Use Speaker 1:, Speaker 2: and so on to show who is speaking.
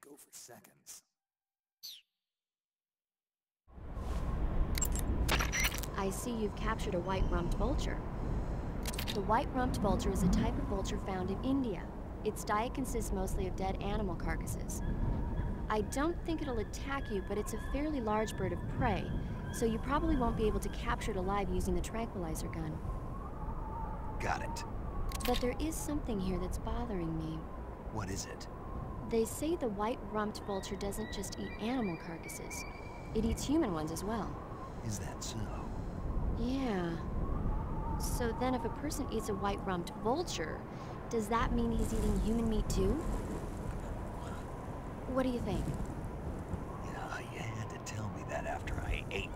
Speaker 1: go for seconds.
Speaker 2: I see you've captured a white-rumped vulture. The white-rumped vulture is a type of vulture found in India. Its diet consists mostly of dead animal carcasses. I don't think it'll attack you, but it's a fairly large bird of prey, so you probably won't be able to capture it alive using the tranquilizer gun.
Speaker 1: Got it.
Speaker 2: But there is something here that's bothering me.
Speaker 1: What is it?
Speaker 2: They say the white-rumped vulture doesn't just eat animal carcasses. It eats human ones as well.
Speaker 1: Is that so?
Speaker 2: Yeah. So then if a person eats a white-rumped vulture, does that mean he's eating human meat too? What do you think? You you had to tell me that after I ate